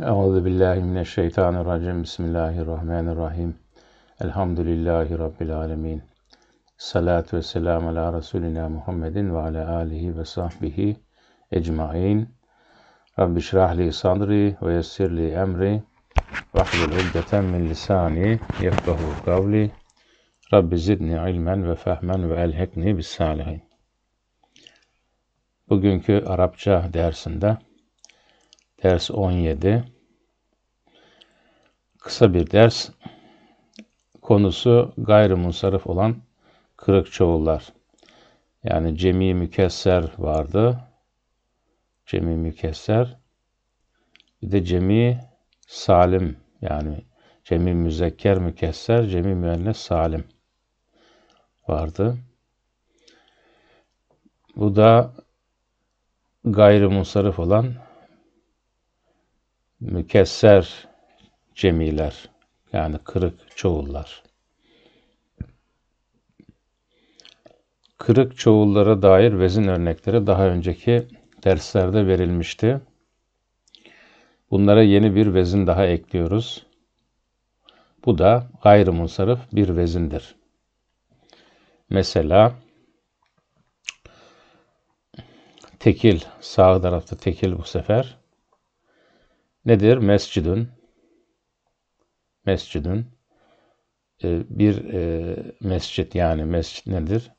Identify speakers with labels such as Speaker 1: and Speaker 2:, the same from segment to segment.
Speaker 1: Euzu billahi mineşşeytanirracim. Bismillahirrahmanirrahim. Elhamdülillahi rabbil alamin. Salatu vesselam ala Resulina Muhammedin ve ala alihi ve sahbihi ecmaîn. Rabbi şrah li sadri ve yessir li emri ve hlul ukdeten min lisani yefkahu kavli. Rabbi zidni ilmen ve fehmen ve elhekni bis salihin. Bugünkü Arapça dersinde ders 17 kısa bir ders konusu gayrimunsarif olan kırık çoğullar. Yani cemi mükesser vardı. Cemi mükesser. Bir de cemi salim yani cemi müzekker mükesser, cemi müennes salim vardı. Bu da gayrimunsarif olan mükesser cemiler yani kırık çoğullar. Kırık çoğullara dair vezin örnekleri daha önceki derslerde verilmişti. Bunlara yeni bir vezin daha ekliyoruz. Bu da gayrimunsarif bir vezindir. Mesela tekil, sağ tarafta tekil bu sefer. Nedir? Mescidün. Mescidün. Ee, bir e, mescit yani mescit nedir?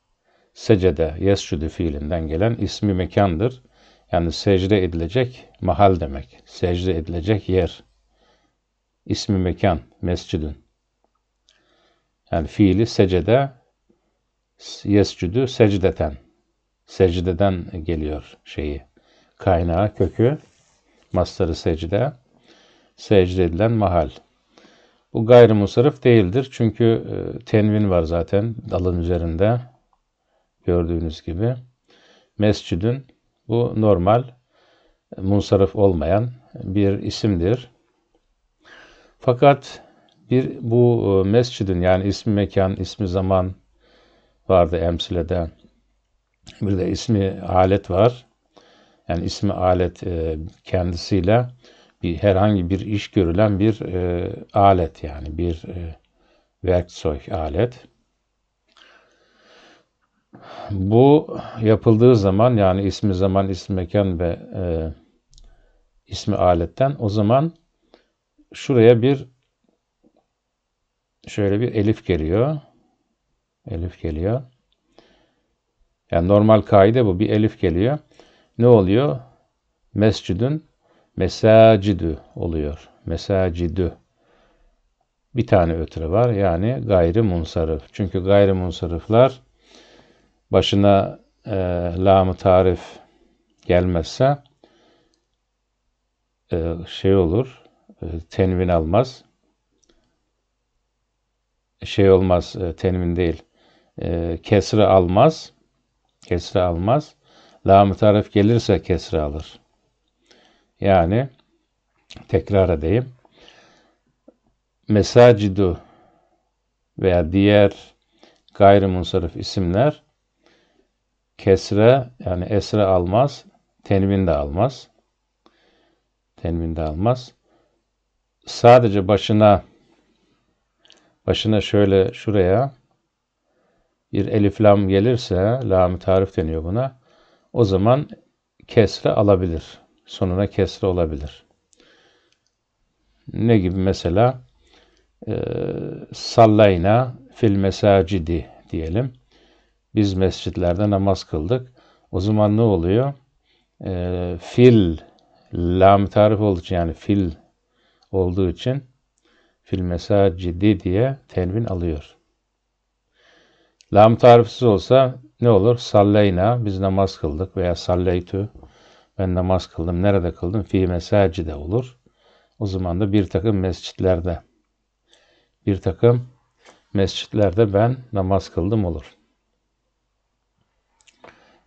Speaker 1: Secede, yescudu fiilinden gelen ismi mekandır. Yani secde edilecek mahal demek. Secde edilecek yer. İsmi mekan, mescidün. Yani fiili secede, yescudu secdeten. Secdeden geliyor şeyi. Kaynağı, kökü, mastarı secde, secde edilen mahal. Bu gayrimusarif değildir. Çünkü e, tenvin var zaten dalın üzerinde. Gördüğünüz gibi. Mescidün bu normal munsarif olmayan bir isimdir. Fakat bir bu e, mescidin yani ismi mekan, ismi zaman vardı emsilede. Bir de ismi alet var. Yani ismi alet e, kendisiyle bir herhangi bir iş görülen bir e, alet yani bir e, werkzeug alet. Bu yapıldığı zaman yani ismi zaman, ismi mekan ve e, ismi aletten o zaman şuraya bir şöyle bir elif geliyor. Elif geliyor. Yani normal kaide bu. Bir elif geliyor. Ne oluyor? Mescidün mesacidü oluyor. Mesacidü. Bir tane ötürü var. Yani gayri munsarif. Çünkü gayri munsarifler başına e, lam tarif gelmezse e, şey olur. E, tenvin almaz. Şey olmaz. E, tenvin değil. E, kesre almaz. Kesre almaz. Lam tarif gelirse kesre alır. Yani tekrar edeyim. Mesacidu veya diğer gayrimunsarif isimler kesre yani esre almaz, tenvin de almaz. Tenvin de almaz. Sadece başına başına şöyle şuraya bir elif lam gelirse, lam tarif deniyor buna. O zaman kesre alabilir sonuna kesre olabilir. Ne gibi mesela? E, sallayna fil mesacidi diyelim. Biz mescitlerde namaz kıldık. O zaman ne oluyor? E, fil lam tarif olduğu için yani fil olduğu için fil mesacidi diye tenvin alıyor. Lam tarifsiz olsa ne olur? Sallayna biz namaz kıldık veya salleytü ben namaz kıldım. Nerede kıldım? Fi mesacide olur. O zaman da bir takım mescitlerde bir takım mescitlerde ben namaz kıldım olur.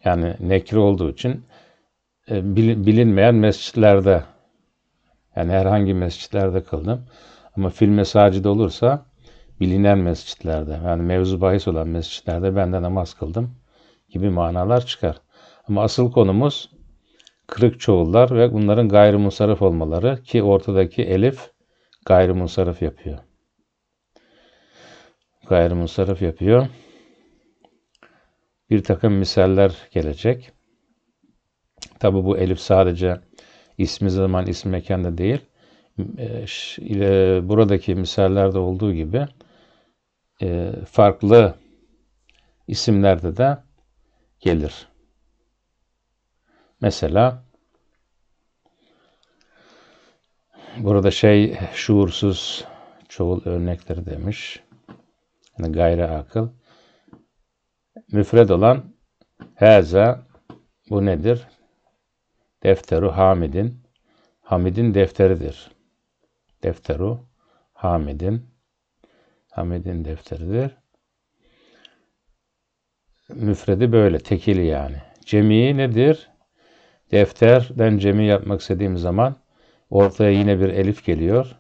Speaker 1: Yani nekri olduğu için e, bilinmeyen mescitlerde yani herhangi mescitlerde kıldım. Ama fil mesacide olursa bilinen mescitlerde yani mevzu bahis olan mescitlerde ben de namaz kıldım gibi manalar çıkar. Ama asıl konumuz kırık çoğullar ve bunların gayrimusarif olmaları ki ortadaki elif gayrimusarif yapıyor. Gayrimusarif yapıyor. Bir takım misaller gelecek. Tabi bu elif sadece ismi zaman ismi mekanda değil. E, buradaki misallerde olduğu gibi e, farklı isimlerde de gelir. Mesela burada şey şuursuz çoğul örnekleri demiş. Yani gayri akıl. Müfred olan heza bu nedir? Defteru Hamid'in Hamid'in defteridir. Defteru Hamid'in Hamid'in defteridir. Müfredi böyle, tekili yani. Cemi nedir? Defterden cemi yapmak istediğim zaman ortaya yine bir elif geliyor.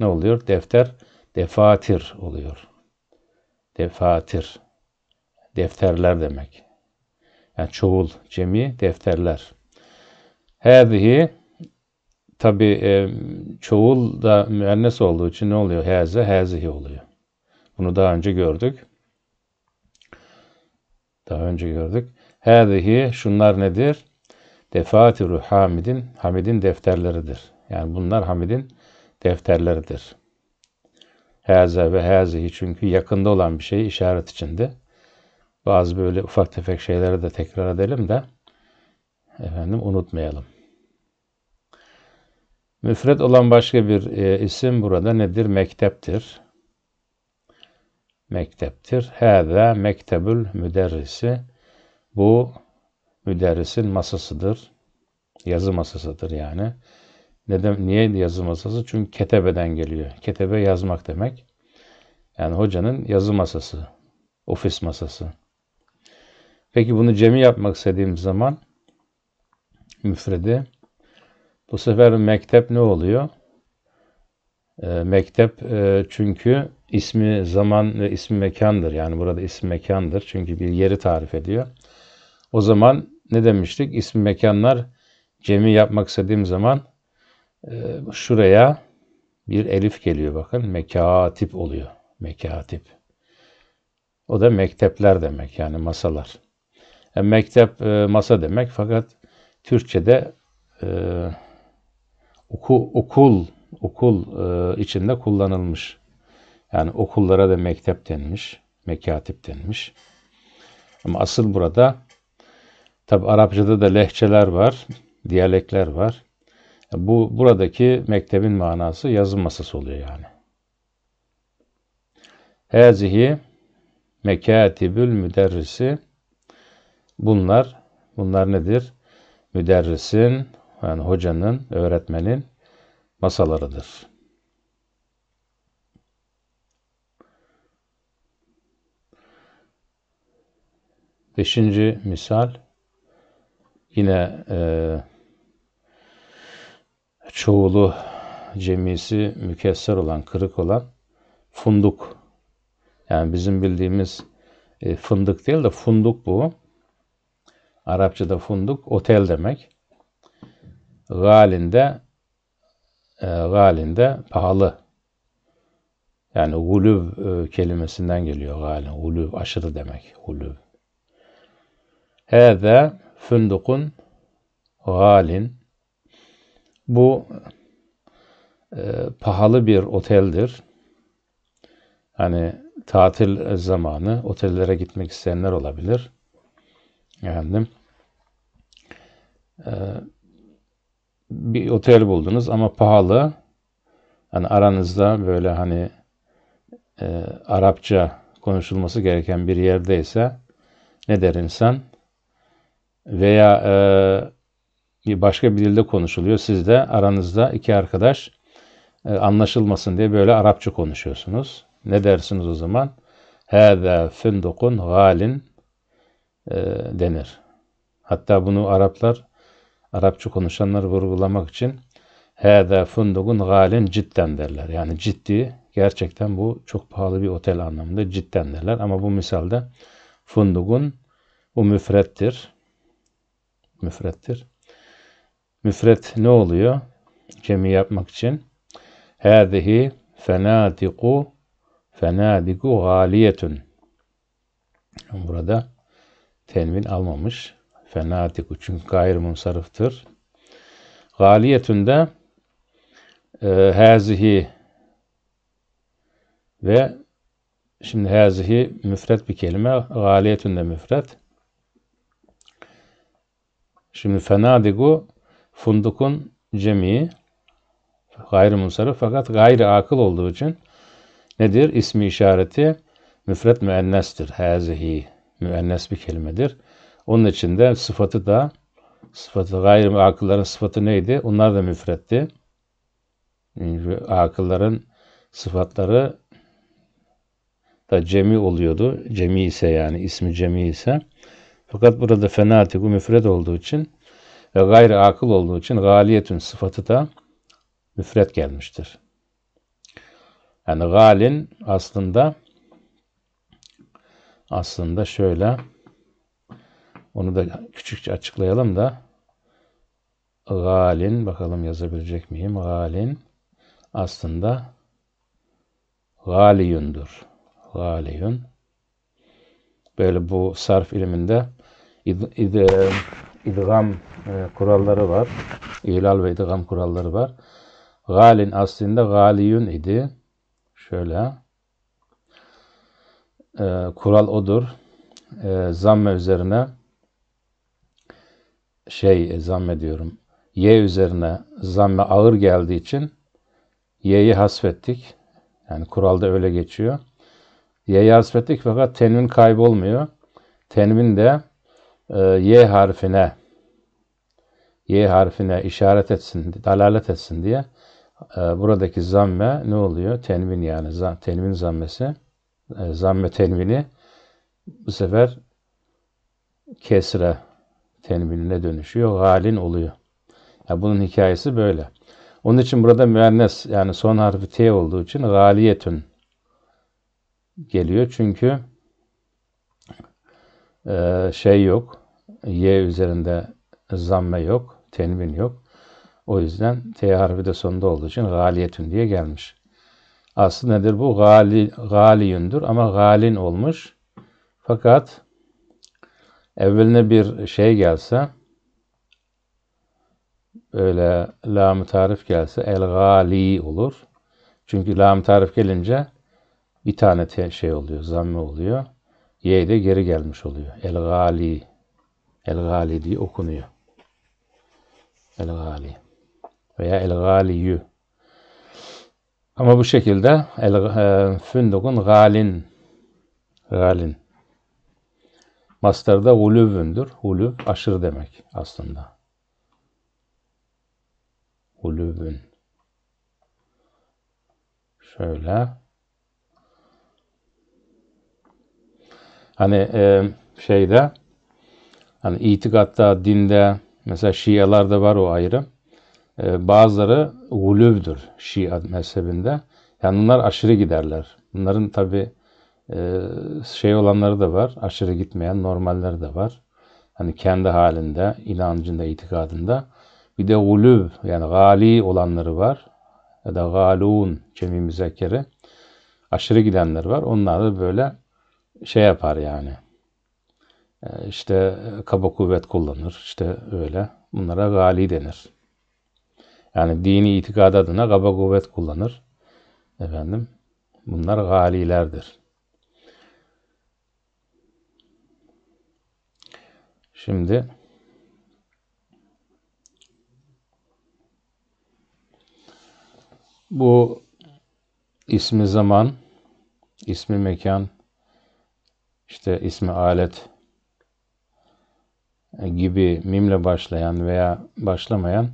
Speaker 1: Ne oluyor? Defter defatir oluyor. Defatir. Defterler demek. Yani çoğul, cemi, defterler. Hâzihi tabi e, çoğul da müennes olduğu için ne oluyor? Hâze, hâzihi oluyor. Bunu daha önce gördük. Daha önce gördük. Hâzihi şunlar nedir? Defatiru Hamid'in, Hamid'in defterleridir. Yani bunlar Hamid'in defterleridir. Hâze ve hâzihi çünkü yakında olan bir şey işaret içinde. Bazı böyle ufak tefek şeyleri de tekrar edelim de efendim unutmayalım. Müfred olan başka bir e, isim burada nedir? Mekteptir. Mekteptir. Hâzâ mektebül müderrisi. Bu müderrisin masasıdır. Yazı masasıdır yani. Neden, niye yazı masası? Çünkü ketebeden geliyor. Ketebe yazmak demek. Yani hocanın yazı masası, ofis masası. Peki bunu cemi yapmak istediğim zaman müfredi bu sefer mektep ne oluyor? E, mektep e, çünkü ismi zaman ve ismi mekandır. Yani burada ismi mekandır. Çünkü bir yeri tarif ediyor. O zaman ne demiştik? İsmi mekanlar cemi yapmak istediğim zaman e, şuraya bir elif geliyor bakın. Mekatip oluyor. Mekatip. O da mektepler demek yani masalar. Yani mektep e, masa demek fakat Türkçe'de e, oku, okul okul e, içinde kullanılmış. Yani okullara da mektep denmiş, mekatip denmiş. Ama asıl burada tabi Arapçada da lehçeler var, diyalekler var. Bu buradaki mektebin manası yazı masası oluyor yani. Hazihi mekatibül müderrisi bunlar bunlar nedir? Müderrisin yani hocanın, öğretmenin masalarıdır. Beşinci misal yine e, çoğulu cemisi mükesser olan, kırık olan funduk. Yani bizim bildiğimiz e, fındık değil de funduk bu. Arapçada funduk otel demek. Galinde e, galinde pahalı. Yani guluv e, kelimesinden geliyor galin. Guluv aşırı demek. Guluv. Hâzâ fündukun galin. Bu e, pahalı bir oteldir. Hani tatil zamanı otellere gitmek isteyenler olabilir. Efendim, e, bir otel buldunuz ama pahalı. Hani aranızda böyle hani e, Arapça konuşulması gereken bir yerdeyse ne der insan? Veya e, başka bir dilde konuşuluyor. Siz de aranızda iki arkadaş e, anlaşılmasın diye böyle Arapça konuşuyorsunuz. Ne dersiniz o zaman? Hâzâ fündukun galin e, denir. Hatta bunu Araplar Arapça konuşanları vurgulamak için hâzâ fundugun galin cidden derler. Yani ciddi, gerçekten bu çok pahalı bir otel anlamında cidden derler. Ama bu misalde fundugun bu müfrettir. Müfrettir. müfret ne oluyor? Cemi yapmak için. Hâzihi fenâtiku fenâdiku gâliyetun. Burada tenvin almamış. Fenâtiku çünkü gayrimunsarıftır. Galiyetünde e, ve şimdi hazihi müfret bir kelime. Galiyetünde müfret. Şimdi fenadigu fundukun cemi gayrimunsarif fakat gayri akıl olduğu için nedir? İsmi işareti müfret müennestir. Hazihi müennes bir kelimedir. Onun için de sıfatı da sıfatı gayri akılların sıfatı neydi? Onlar da müfretti. Akılların sıfatları da cemi oluyordu. Cemi ise yani ismi cemi ise. Fakat burada fenatiku müfred olduğu için ve gayri akıl olduğu için galiyetün sıfatı da müfret gelmiştir. Yani galin aslında aslında şöyle onu da küçükçe açıklayalım da galin bakalım yazabilecek miyim? Galin aslında galiyundur. Galiyun. Böyle bu sarf iliminde id, id, idgam e, kuralları var. İlal ve idgam kuralları var. Galin aslında galiyun idi. Şöyle. E, kural odur. E, zamme üzerine şey zamme diyorum. Y üzerine zamme ağır geldiği için Y'yi hasfettik. Yani kuralda öyle geçiyor. Y'yi hasfettik fakat tenvin kaybolmuyor. Tenvin de e, Y harfine Y harfine işaret etsin, dalalet etsin diye e, buradaki zamme ne oluyor? Tenvin yani zam, tenvin zammesi e, zamme tenvini bu sefer kesre tenvinine dönüşüyor. Galin oluyor. Yani bunun hikayesi böyle. Onun için burada müennes yani son harfi T olduğu için galiyetün geliyor. Çünkü e, şey yok. Y üzerinde zamme yok. Tenvin yok. O yüzden T harfi de sonunda olduğu için galiyetün diye gelmiş. Aslında nedir bu? Gali, galiyündür ama galin olmuş. Fakat evveline bir şey gelse öyle lam tarif gelse el gali olur. Çünkü lam tarif gelince bir tane şey oluyor, zamme oluyor. Y de geri gelmiş oluyor. El gali. El gali diye okunuyor. El gali. Veya el galiyü. Ama bu şekilde el e, galin galin. Master'da uluvündür. Uluv aşırı demek aslında. Uluvün. Şöyle. Hani e, şeyde hani itikatta, dinde mesela Şialarda var o ayrım. E, bazıları uluvdur Şia mezhebinde. Yani bunlar aşırı giderler. Bunların tabi e, şey olanları da var. Aşırı gitmeyen normalleri de var. Hani kendi halinde, inancında, itikadında. Bir de uluv yani gali olanları var. Ya da galun cemi müzekkeri. Aşırı gidenler var. Onlar da böyle şey yapar yani. E, işte kaba kuvvet kullanır. İşte öyle. Bunlara gali denir. Yani dini itikad adına kaba kuvvet kullanır. Efendim. Bunlar galilerdir. Şimdi bu ismi zaman, ismi mekan, işte ismi alet gibi mimle başlayan veya başlamayan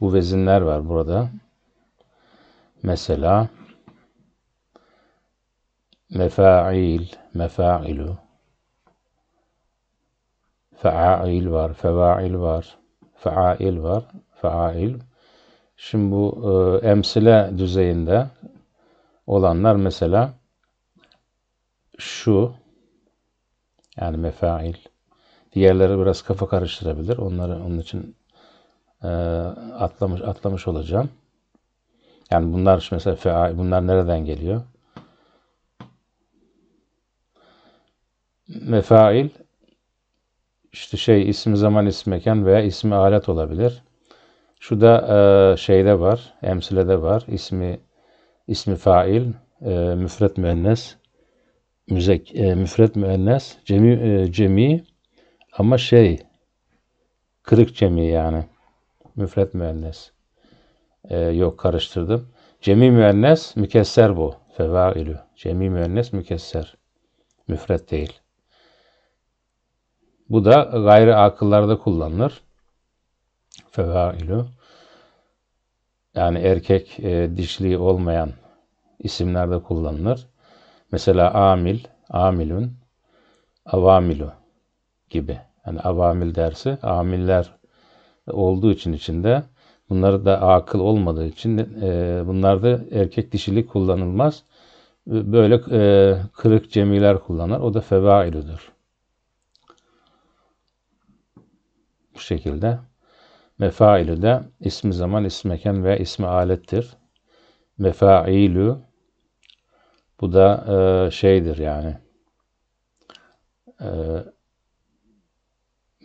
Speaker 1: bu vezinler var burada. Mesela mefail, mefailu, faail var, fevail var, faail var, faail. Şimdi bu e, emsile düzeyinde olanlar mesela şu yani mefail. Diğerleri biraz kafa karıştırabilir. Onları onun için e, atlamış atlamış olacağım. Yani bunlar mesela feal, bunlar nereden geliyor? Mefail işte şey ismi zaman ismi mekan veya ismi alet olabilir. Şu da e, şeyde var, emsilede var. İsmi ismi fail, e, müfret müennes, müzek, e, müfret müennes, cemi, e, cemi ama şey kırık cemi yani. Müfret müennes. E, yok karıştırdım. Cemi müennes mükesser bu. Fevailü. Cemi müennes mükesser. Müfret değil. Bu da gayri akıllarda kullanılır. Fevailü. Yani erkek e, dişliği olmayan isimlerde kullanılır. Mesela amil, amilün, avamilu gibi. Yani avamil dersi amiller olduğu için içinde bunları da akıl olmadığı için e, bunlarda erkek dişilik kullanılmaz. Böyle e, kırık cemiler kullanır. O da fevailüdür. Bu şekilde. Mefailü de ismi zaman, ismi mekan ve ismi alettir. Mefailü bu da e, şeydir yani. E,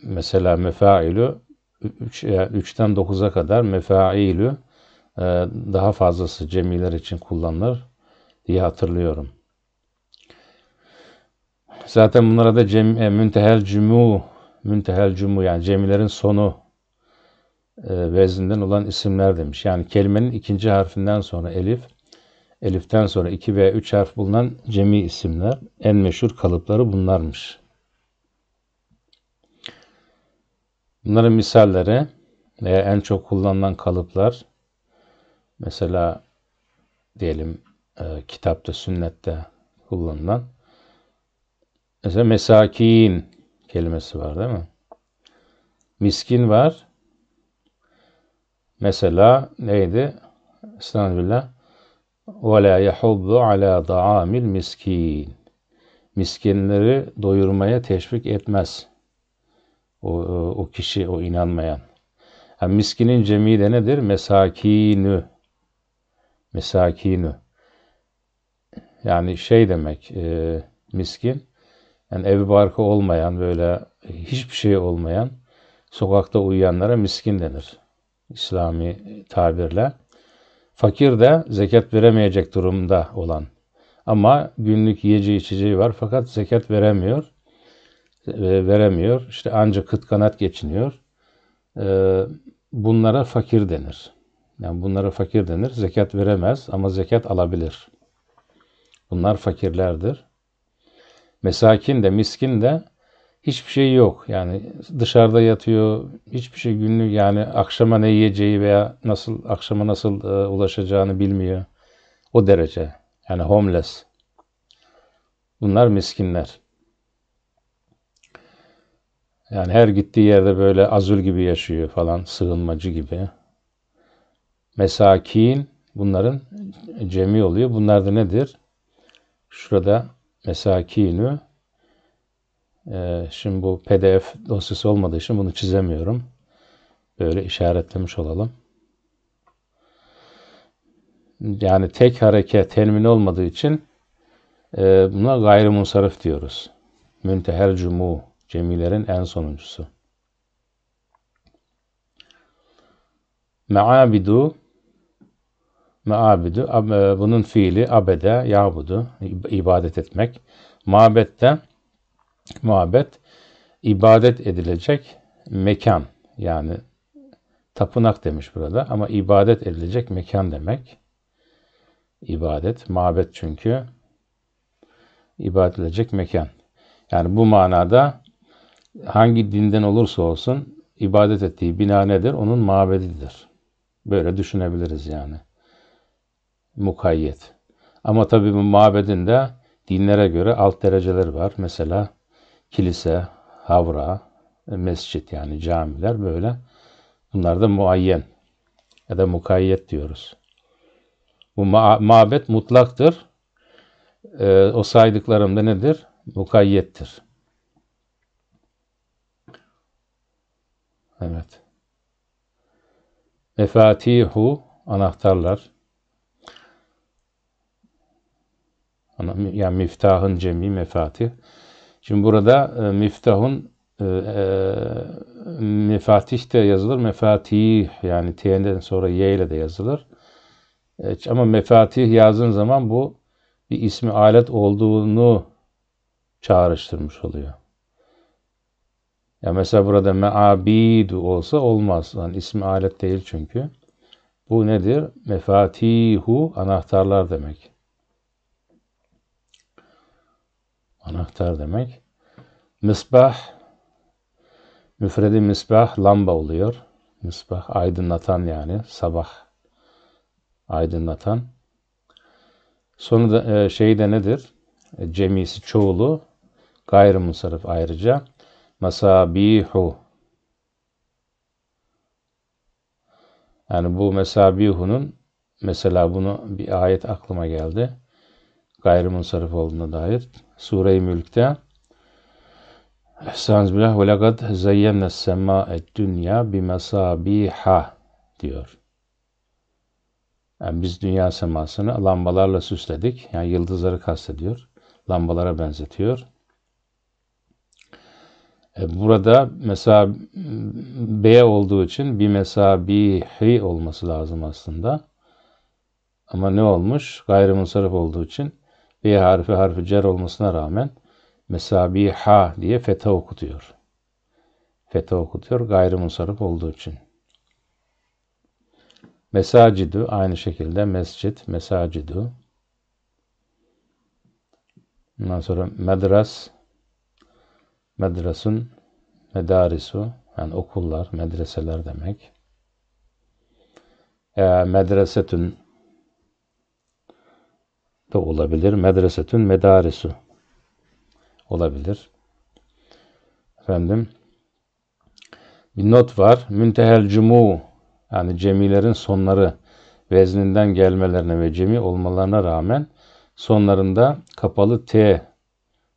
Speaker 1: mesela mefailü 3, yani 3'ten 9'a kadar mefailü e, daha fazlası cemiler için kullanılır diye hatırlıyorum. Zaten bunlara da cem, e, müntehel cümü, müntehel cümü yani cemilerin sonu e, vezninden olan isimler demiş. Yani kelimenin ikinci harfinden sonra elif, eliften sonra iki veya üç harf bulunan cemi isimler. En meşhur kalıpları bunlarmış. Bunların misalleri veya en çok kullanılan kalıplar mesela diyelim e, kitapta, sünnette kullanılan mesela mesakin kelimesi var değil mi? Miskin var. Mesela neydi? Estağfirullah. La yahuddu ala da'amil miskin. Miskinleri doyurmaya teşvik etmez. O, o kişi, o inanmayan. Yani miskinin cemi de nedir? Mesakinü. Mesakinü. Yani şey demek, e, miskin, yani evi barkı olmayan, böyle hiçbir şey olmayan, sokakta uyuyanlara miskin denir. İslami tabirle. Fakir de zekat veremeyecek durumda olan. Ama günlük yiyeceği içeceği var fakat zekat veremiyor. Veremiyor. İşte ancak kıt kanat geçiniyor. E, bunlara fakir denir. Yani bunlara fakir denir. Zekat veremez ama zekat alabilir. Bunlar fakirlerdir. Mesakin de miskin de hiçbir şey yok. Yani dışarıda yatıyor, hiçbir şey günlük yani akşama ne yiyeceği veya nasıl akşama nasıl e, ulaşacağını bilmiyor. O derece. Yani homeless. Bunlar miskinler. Yani her gittiği yerde böyle azul gibi yaşıyor falan, sığınmacı gibi. Mesakin bunların cemi oluyor. Bunlar da nedir? Şurada mesakinü ee, şimdi bu pdf dosyası olmadığı için bunu çizemiyorum. Böyle işaretlemiş olalım. Yani tek hareket temin olmadığı için e, buna gayrimunsarif diyoruz. Müntehel cumu, cemilerin en sonuncusu. Me'abidu Me'abidu e, bunun fiili abede yabudu ibadet etmek. Mabette muhabbet ibadet edilecek mekan yani tapınak demiş burada ama ibadet edilecek mekan demek. İbadet, mabet çünkü ibadet edilecek mekan. Yani bu manada hangi dinden olursa olsun ibadet ettiği bina nedir? Onun mabedidir. Böyle düşünebiliriz yani. Mukayyet. Ama tabii bu mabedin de dinlere göre alt dereceleri var. Mesela kilise, havra, mescit yani camiler böyle. Bunlar da muayyen ya da mukayyet diyoruz. Bu ma mabet mutlaktır. Ee, o saydıklarım da nedir? Mukayyettir. Evet. Mefatihu anahtarlar. Yani miftahın cemi mefatih. Şimdi burada e, miftahın e, e, mefatih de yazılır. Mefatih yani t'den sonra y ile de yazılır. E, ama mefatih yazdığın zaman bu bir ismi alet olduğunu çağrıştırmış oluyor. Ya mesela burada meabidu olsa olmaz. Yani ismi alet değil çünkü. Bu nedir? Mefatihu anahtarlar demek. Anahtar demek. Misbah müfredi misbah lamba oluyor. Misbah aydınlatan yani sabah aydınlatan. Sonu da e, şey de nedir? E, cemisi çoğulu gayrimusarif ayrıca mesabihu yani bu mesabihunun mesela bunu bir ayet aklıma geldi. Gayrimunsarif olduğuna dair. Sure-i Mülk'te Estağfirullah ve lekad zeyyenne semâ'ed dünya bimesabiha diyor. Yani biz dünya semasını lambalarla süsledik. Yani yıldızları kastediyor. Lambalara benzetiyor. E, burada mesela B olduğu için bir mesabihi olması lazım aslında. Ama ne olmuş? Gayrimusarif olduğu için B harfi harfi cer olmasına rağmen mesabiha diye fetha okutuyor. Fetha okutuyor gayrimusarif olduğu için. Mesacidu aynı şekilde mescit, mesacidu. Ondan sonra medras, Medresun, medarisu yani okullar, medreseler demek. E, medresetün de olabilir. Medresetün medarisu olabilir. Efendim bir not var. Müntehel cumu yani cemilerin sonları vezninden gelmelerine ve cemi olmalarına rağmen sonlarında kapalı T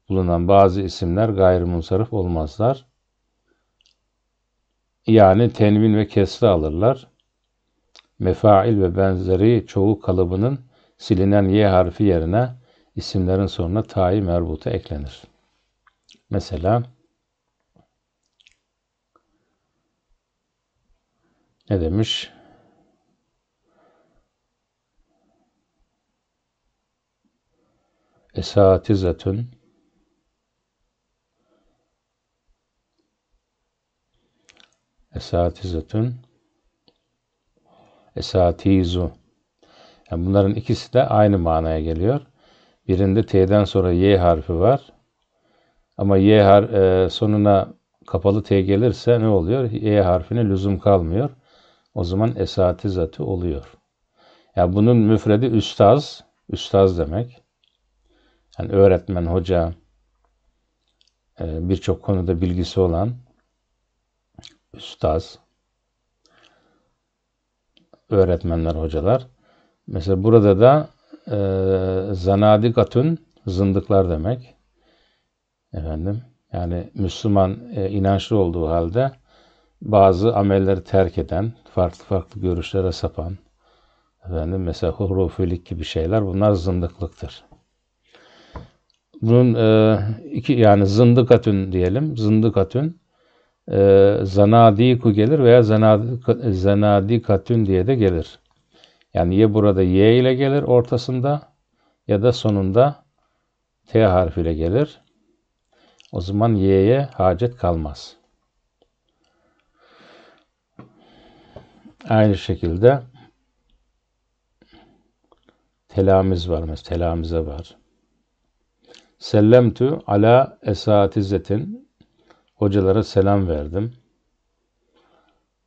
Speaker 1: bulunan bazı isimler gayrimunsarif olmazlar. Yani tenvin ve kesri alırlar. Mefail ve benzeri çoğu kalıbının silinen y harfi yerine isimlerin sonuna tayi merbuta eklenir. Mesela ne demiş? Esatizetün esatizetün esatizu yani bunların ikisi de aynı manaya geliyor. Birinde T'den sonra Y harfi var. Ama Y har e, sonuna kapalı T gelirse ne oluyor? Y harfine lüzum kalmıyor. O zaman esatizatı oluyor. Yani bunun müfredi üstaz, üstaz demek. Yani öğretmen, hoca, e, birçok konuda bilgisi olan üstaz, öğretmenler, hocalar. Mesela burada da e, zanadikatun zındıklar demek. Efendim yani Müslüman e, inançlı olduğu halde bazı amelleri terk eden, farklı farklı görüşlere sapan, efendim mesela hurufilik gibi şeyler bunlar zındıklıktır. Bunun e, iki yani zındıkatün diyelim. Zındıkatün e, zanadiku gelir veya zanadikatün diye de gelir. Yani ya burada y ile gelir ortasında ya da sonunda t harfiyle gelir. O zaman y'ye hacet kalmaz. Aynı şekilde telamiz var mesela telamize var. Sellemtü ala esatizetin hocalara selam verdim.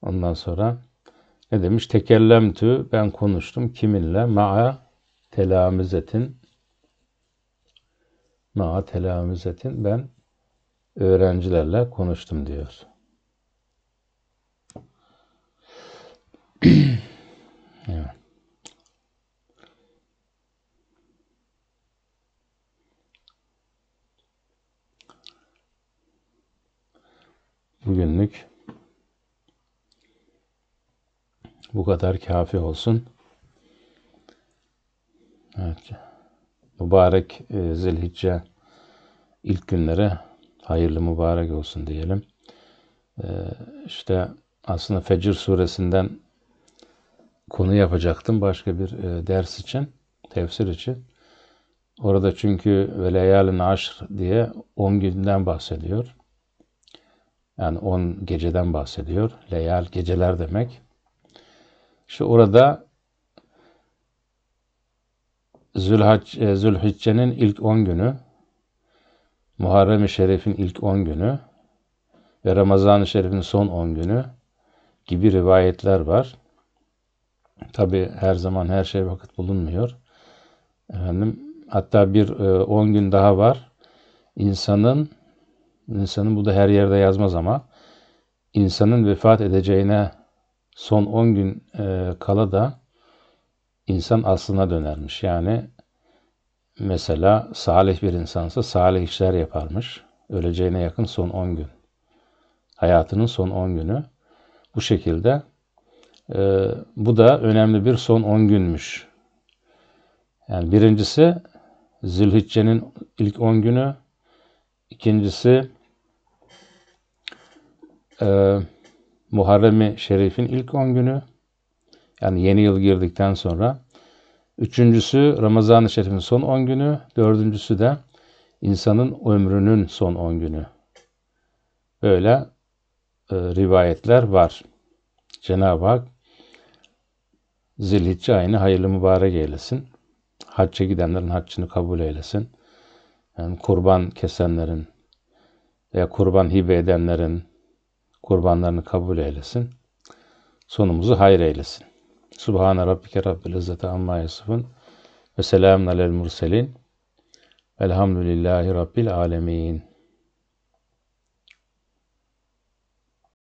Speaker 1: Ondan sonra ne demiş? Tekellemtü ben konuştum kiminle? Ma'a telamizetin ma'a telamizetin ben öğrencilerle konuştum diyor. Bugünlük Bu kadar kafi olsun. Evet. Mübarek e, Zilhicce ilk günleri hayırlı mübarek olsun diyelim. E, işte aslında Fecir suresinden konu yapacaktım başka bir e, ders için, tefsir için. Orada çünkü ve aşr diye 10 günden bahsediyor. Yani 10 geceden bahsediyor. Leyal geceler demek. İşte orada Zülhac, e, Zülhicce'nin ilk 10 günü, Muharrem-i Şerif'in ilk 10 günü ve Ramazan-ı Şerif'in son 10 günü gibi rivayetler var. Tabi her zaman her şey vakit bulunmuyor. Efendim, hatta bir 10 e, gün daha var. İnsanın, insanın bu da her yerde yazmaz ama insanın vefat edeceğine son 10 gün e, kala da insan aslına dönermiş. Yani mesela salih bir insansa salih işler yaparmış. Öleceğine yakın son 10 gün. Hayatının son 10 günü. Bu şekilde e, bu da önemli bir son 10 günmüş. Yani birincisi Zülhicce'nin ilk 10 günü. İkincisi e, Muharrem-i Şerif'in ilk 10 günü. Yani yeni yıl girdikten sonra. Üçüncüsü Ramazan-ı Şerif'in son 10 günü. Dördüncüsü de insanın ömrünün son 10 günü. Böyle e, rivayetler var. Cenab-ı Hak Zilhicce ayını hayırlı mübarek eylesin. Hacca gidenlerin haccını kabul eylesin. Yani kurban kesenlerin veya kurban hibe edenlerin kurbanlarını kabul eylesin. Sonumuzu hayır eylesin. Subhane rabbike rabbil izzete amma yasifun ve selamun alel murselin velhamdülillahi rabbil alemin.